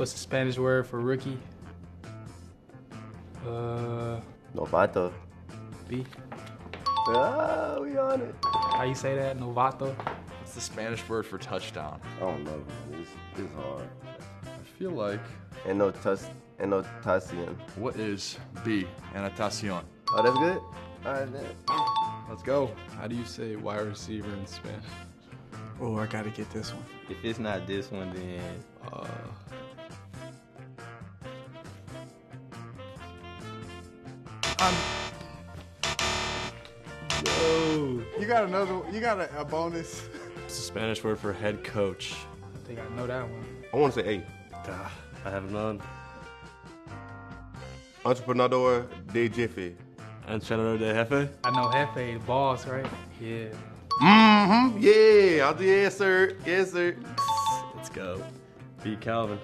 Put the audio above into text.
What's the Spanish word for rookie? Uh, Novato. B. Ah, we on it. How you say that? Novato. What's the Spanish word for touchdown? I don't know. It's, it's hard. I feel like Anotas, anotación. What is B? Anotacion. Oh, that's good? All right, then. Let's go. how do you say wide receiver in Spanish? Oh, I gotta get this one. If it's not this one, then Uh, You got another. You got a, a bonus. It's the Spanish word for head coach. I think I know that one. I want to say A. Duh, I have none. Entreprenador de Jefe. Entrenador de jefe? I know Hefe, boss, right? Yeah. Mm-hmm. Yeah. I'll do yes, sir. Yes, sir. Let's go. Beat Calvin.